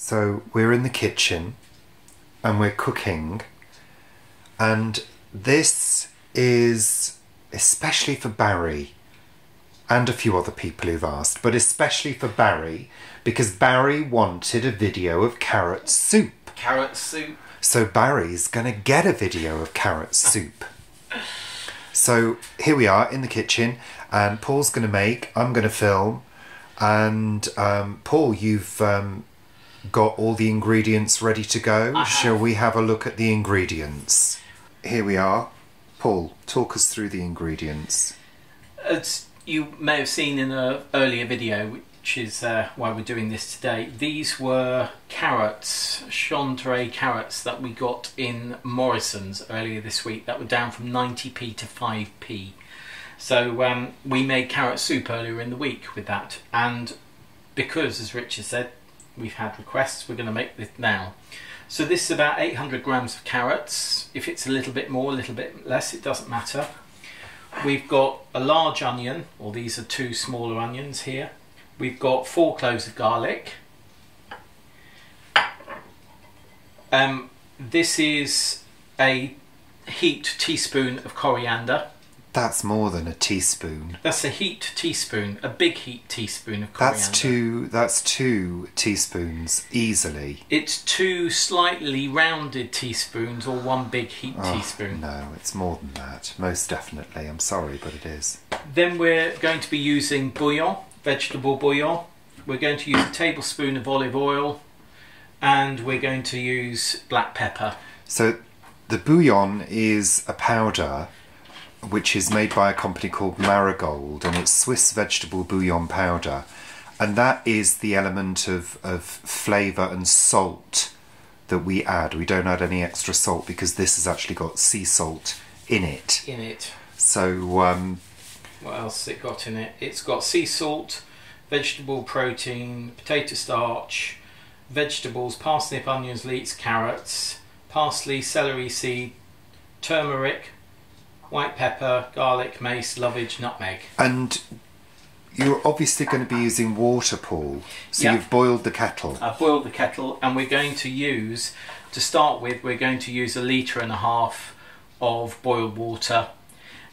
So we're in the kitchen and we're cooking, and this is especially for Barry and a few other people who've asked, but especially for Barry because Barry wanted a video of carrot soup. Carrot soup. So Barry's going to get a video of carrot soup. So here we are in the kitchen, and Paul's going to make, I'm going to film, and um, Paul, you've um, got all the ingredients ready to go. Shall we have a look at the ingredients? Here we are. Paul, talk us through the ingredients. As you may have seen in an earlier video, which is uh, why we're doing this today, these were carrots, Chantenay carrots that we got in Morrison's earlier this week that were down from 90p to 5p. So um, we made carrot soup earlier in the week with that, and because, as Richard said, we've had requests, we're going to make this now. So this is about 800 grams of carrots. If it's a little bit more, a little bit less, it doesn't matter. We've got a large onion, or these are two smaller onions here. We've got four cloves of garlic. Um, this is a heaped teaspoon of coriander. That's more than a teaspoon. That's a heaped teaspoon, a big heaped teaspoon of coriander. That's two. That's two teaspoons easily. It's two slightly rounded teaspoons or one big heaped Oh, ah, teaspoon. No, it's more than that. Most definitely. I'm sorry, but it is. Then we're going to be using bouillon, vegetable bouillon. We're going to use a tablespoon of olive oil and we're going to use black pepper. So, the bouillon is a powder which is made by a company called Marigold, and it's Swiss vegetable bouillon powder, and that is the element of of flavour and salt that we add. We don't add any extra salt because this has actually got sea salt in it. In it. So, um, What else has it got in it? It's got sea salt, vegetable protein, potato starch, vegetables, parsnip, onions, leeks, carrots, parsley, celery seed, turmeric, white pepper, garlic, mace, lovage, nutmeg. and you're obviously going to be using water, Paul. So Yeah. you've boiled the kettle. I've boiled the kettle and we're going to use, to start with, we're going to use a litre and a half of boiled water.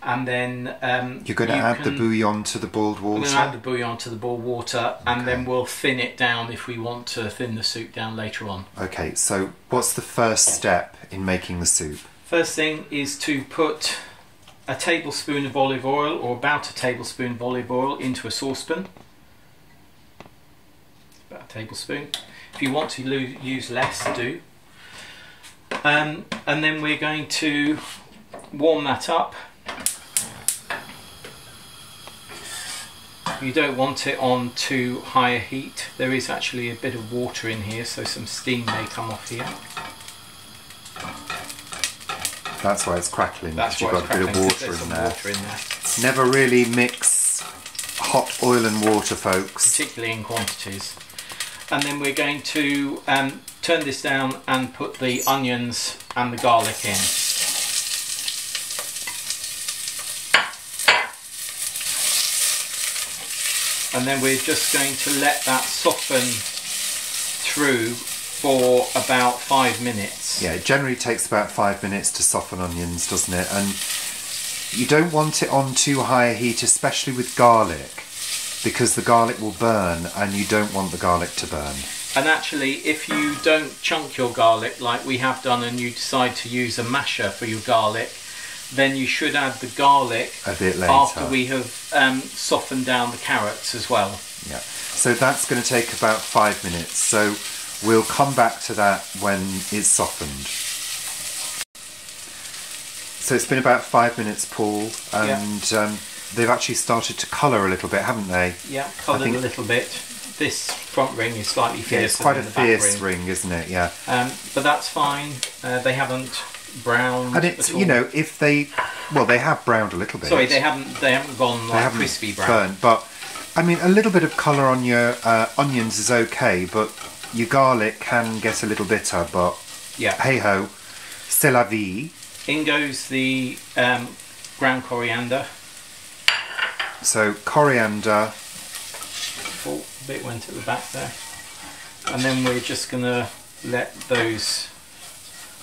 And then um, You're going to you add the bouillon to the boiled We're water. going to add the bouillon to the boiled water and then we'll thin it down if we want to thin the soup down later on. Okay, so what's the first step in making the soup? First thing is to put a tablespoon of olive oil or about a tablespoon of olive oil into a saucepan. About a tablespoon. If you want to use less, do. Um, and then we're going to warm that up. You don't want it on too high a heat. There is actually a bit of water in here, so some steam may come off here. That's why it's crackling. That's because why you've got a bit of water in water in there. Never really mix hot oil and water, folks. particularly in quantities. And then we're going to um, turn this down and put the onions and the garlic in. And then we're just going to let that soften through for about five minutes. Yeah, it generally takes about five minutes to soften onions, doesn't it? And you don't want it on too high a heat, especially with garlic, because the garlic will burn, and you don't want the garlic to burn. And actually, if you don't chunk your garlic like we have done and you decide to use a masher for your garlic, then you should add the garlic A bit later. after we have um, softened down the carrots as well. Yeah. So that's going to take about five minutes. So we'll come back to that when it's softened. So it's been about five minutes, Paul, and um, they've actually started to colour a little bit, haven't they? Yeah, coloured a little bit. This front ring is slightly fiercer Yeah, it's quite a fierce ring. ring, isn't it? Yeah. Um, but that's fine. Uh, they haven't browned. And it's you know if they well they have browned a little bit. Sorry, they haven't. They haven't gone They like haven't crispy brown. burnt, but I mean a little bit of colour on your uh, onions is okay, but your garlic can get a little bitter. But Yeah. hey ho, c'est la vie. In goes the um, ground coriander. So coriander, Oh, a bit went at the back there. and then we're just gonna let those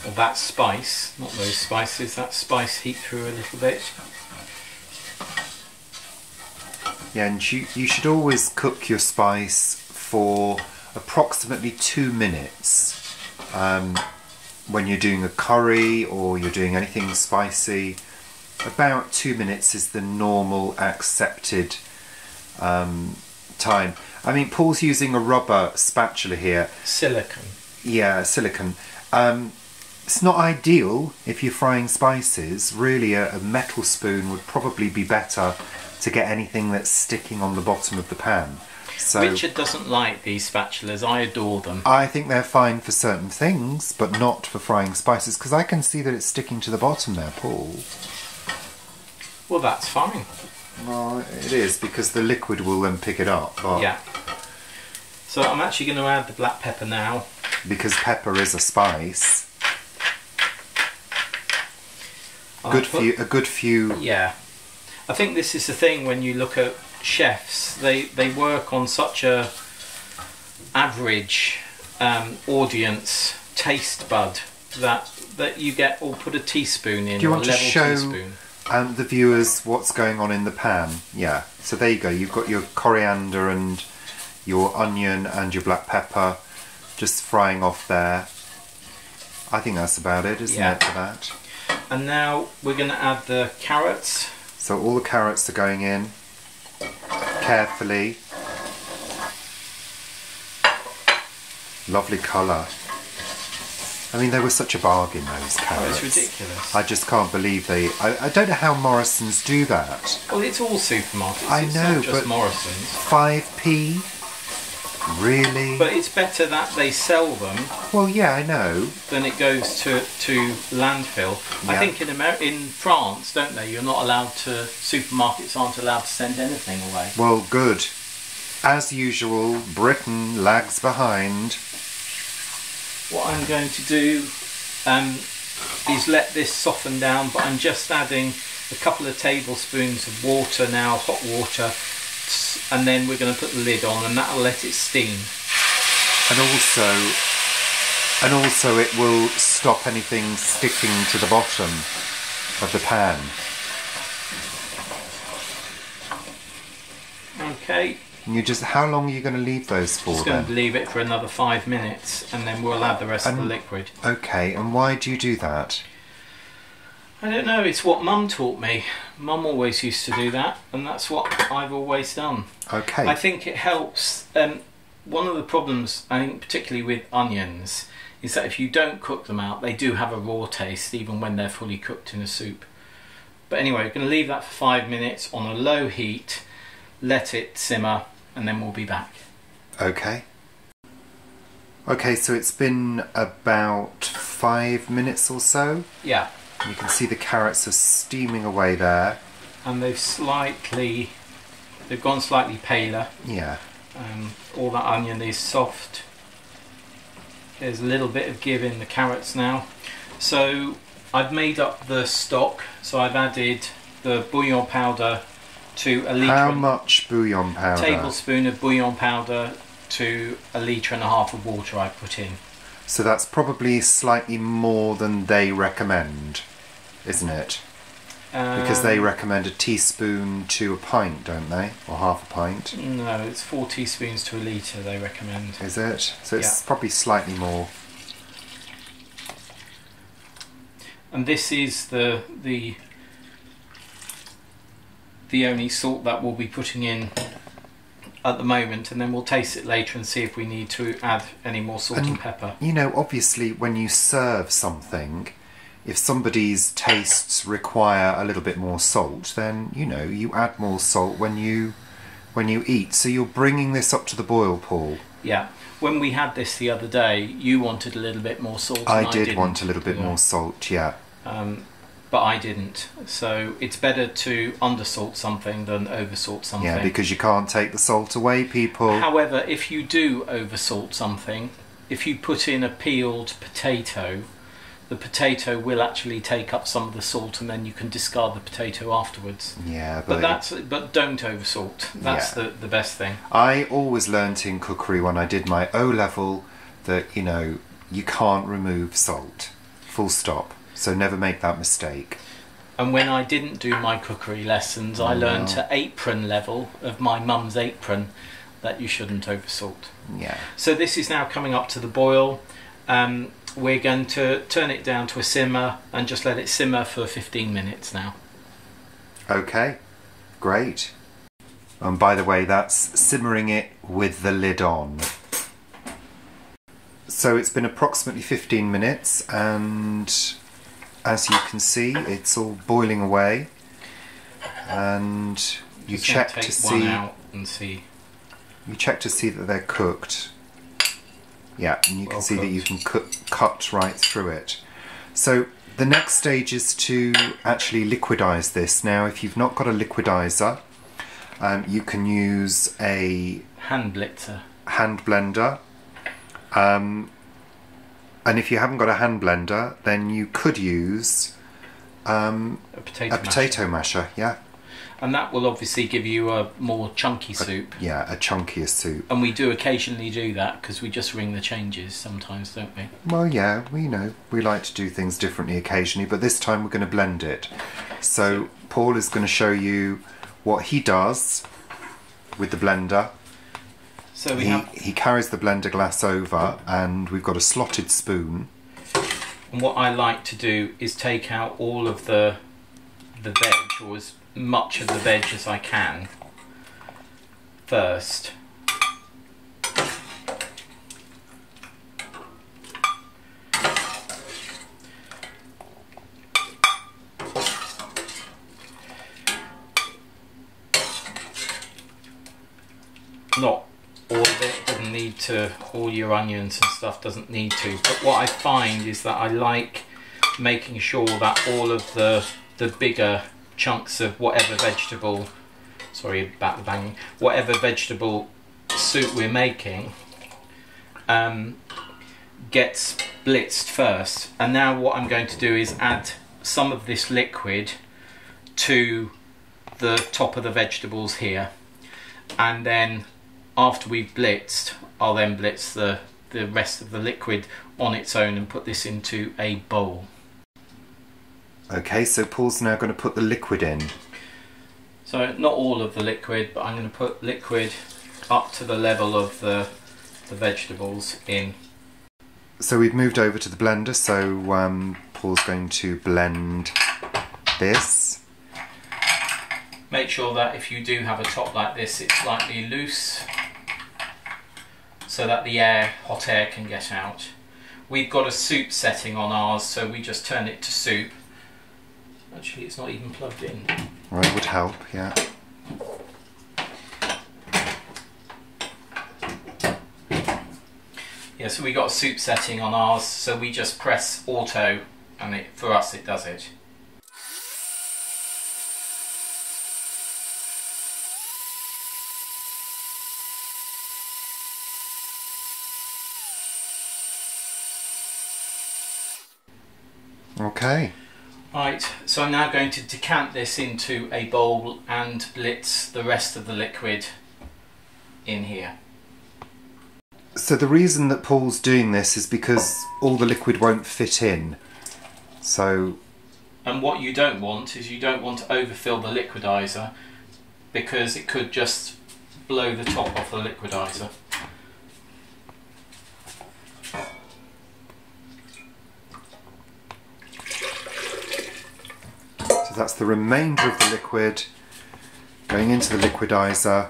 or that spice, not those spices, that spice heat through a little bit. Yeah, and you, you should always cook your spice for approximately two minutes. Um, when you're doing a curry or you're doing anything spicy, about two minutes is the normal accepted um, time. I mean, Paul's using a rubber spatula here. Silicon. Yeah, silicon. Um, it's not ideal if you're frying spices. Really, a, a metal spoon would probably be better to get anything that's sticking on the bottom of the pan. So Richard doesn't like these spatulas. I adore them. I think they're fine for certain things, but not for frying spices because I can see that it's sticking to the bottom there, Paul. Well, that's fine. Well, it is because the liquid will then pick it up. Yeah. So I'm actually going to add the black pepper now. Because pepper is a spice. I'll Good put- few, a good few. Yeah. I think this is the thing when you look at chefs, they, they work on such a average um, audience taste bud that that you get or put a teaspoon in Do you want a to show teaspoon. um, the viewers what's going on in the pan? Yeah. So there you go. You've got your coriander and your onion and your black pepper just frying off there. I think that's about it, isn't Yeah. it, for that? And now we're going to add the carrots. So all the carrots are going in carefully. Lovely colour. I mean, they were such a bargain, those Oh, carrots. it's ridiculous. I just can't believe they. I, I don't know how Morrison's do that. Well, it's all supermarkets. I know, but- Morrison's. 5p? Really? But it's better that they sell them well, yeah, I know. than it goes to to landfill. I think in Amer- in France, don't they? You're not allowed to. Supermarkets aren't allowed to send anything away. Well, good. As usual, Britain lags behind. What I'm going to do um, is let this soften down, but I'm just adding a couple of tablespoons of water now, hot water, and then we're going to put the lid on, and that'll let it steam. And also, and also, it will stop anything sticking to the bottom of the pan. Okay, And you just, how long are you going to leave those for just going to leave it for another five minutes, and then we'll add the rest of the liquid. Okay, and why do you do that? I don't know, it's what Mum taught me. Mum always used to do that, and that's what I've always done. Okay. I think it helps. Um, one of the problems, I think, particularly with onions, is that if you don't cook them out, they do have a raw taste, even when they're fully cooked in a soup. But anyway, we're going to leave that for five minutes on a low heat, let it simmer, and then we'll be back. Okay. Okay, so it's been about five minutes or so. Yeah, You can see the carrots are steaming away there. and they've slightly, they've gone slightly paler. Yeah. Um, all that onion is soft. There's a little bit of give in the carrots now. So I've made up the stock. So I've added the bouillon powder to a litre, How much bouillon powder? tablespoon of bouillon powder to a litre and a half of water I put in. So that's probably slightly more than they recommend, isn't it? Because they Um, recommend a teaspoon to a pint, don't they? Or half a pint, No, it's four teaspoons to a litre they recommend. is it? So it's Yeah. probably slightly more. and this is the the the only salt that we'll be putting in at the moment and then we'll taste it later and see if we need to add any more salt and, And- pepper You know, obviously, when you serve something, if somebody's tastes require a little bit more salt, then you know you add more salt when you when you eat. So you're bringing this up to the boil, Paul. yeah when we had this the other day you wanted a little bit more salt I did didn't. want a little bit Yeah. more salt. Yeah. um, but I didn't so it's better to undersalt something than oversalt something Yeah, because you can't take the salt away, people. However, if you do oversalt something, if you put in a peeled potato, the potato will actually take up some of the salt, and then you can discard the potato afterwards. Yeah, But but, that's but don't oversalt. That's Yeah. the the best thing. I always learnt in cookery when I did my O level that you know you can't remove salt. Full stop. So never make that mistake. And when I didn't do my cookery lessons, I Oh, learned wow. to apron level of my mum's apron that you shouldn't oversalt. Yeah. So this is now coming up to the boil. Um, we're going to turn it down to a simmer and just let it simmer for 15 minutes now. Okay. Great. And by the way, that's simmering it with the lid on. So it's been approximately 15 minutes, and as you can see, it's all boiling away. And you check to see see. you check to see that they're cooked. Yeah, and you can Well see that you can cooked. cook, cut right through it. So the next stage is to actually liquidize this. Now, if you've not got a liquidizer, um, you can use a Hand blitzer. hand blender. Um, and if you haven't got a hand blender, then you could use um, A potato. a masher. potato masher. Yeah, And that will obviously give you a more chunky soup. yeah, a chunkier soup. And we do occasionally do that because we just ring the changes sometimes, don't we? Well, yeah, we know we like to do things differently occasionally, but this time we're going to blend it. So Paul is going to show you what he does with the blender. So we He, have, he carries the blender glass over, and we've got a slotted spoon. and what I like to do is take out all of the the veg, or as much of the veg as I can first. Not all of it doesn't need to, all your onions and stuff doesn't need to. But what I find is that I like making sure that all of the the bigger chunks of whatever vegetable, sorry about the banging, whatever vegetable soup we're making, um, gets blitzed first. And now what I'm going to do is add some of this liquid to the top of the vegetables here, and then after we've blitzed, I'll then blitz the the rest of the liquid on its own and put this into a bowl. Okay, so Paul's now going to put the liquid in. So not all of the liquid, but I'm going to put liquid up to the level of the the vegetables in. So we've moved over to the blender, so um, Paul's going to blend this. Make sure that if you do have a top like this, it's slightly loose so that the air, hot air can get out. We've got a soup setting on ours, so we just turn it to soup. Actually, it's not even plugged in. It would help, yeah. Yeah, so we got a soup setting on ours, so we just press auto, and it, for us it does it. Okay. Right, so I'm now going to decant this into a bowl and blitz the rest of the liquid in here. So the reason that Paul's doing this is because all the liquid won't fit in. So And what you don't want is you don't want to overfill the liquidizer because it could just blow the top off the liquidizer. So that's the remainder of the liquid going into the liquidizer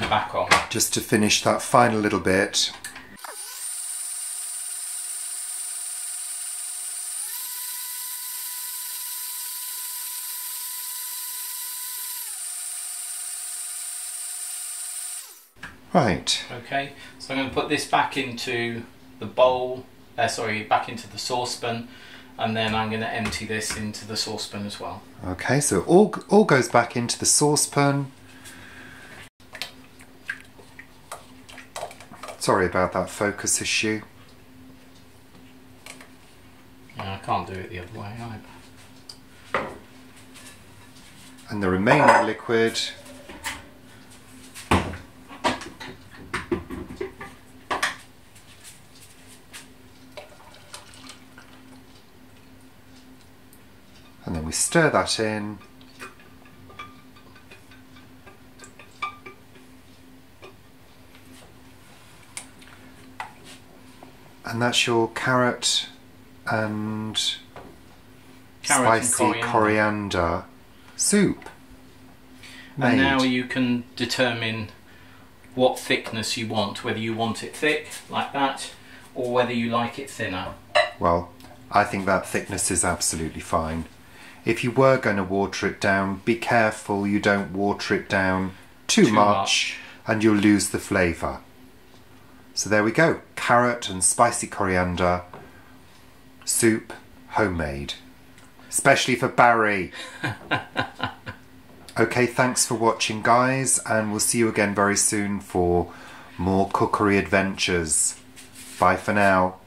back on. just to finish that final little bit. Right, Okay, so I'm going to put this back into the bowl, uh, sorry, back into the saucepan, and then I'm going to empty this into the saucepan as well. okay, so all, all goes back into the saucepan. Sorry about that focus issue. Yeah, I can't do it the other way either. And the remaining liquid we stir that in and that's your carrot and Carrot and spicy coriander. coriander. soup And made. now you can determine what thickness you want, whether you want it thick like that or whether you like it thinner. Well, I think that thickness is absolutely fine. If you were going to water it down, be careful you don't water it down too, Too much, much. and you'll lose the flavour. So there we go carrot and spicy coriander soup, homemade. Especially for Barry. okay, thanks for watching, guys, and we'll see you again very soon for more cookery adventures. Bye for now.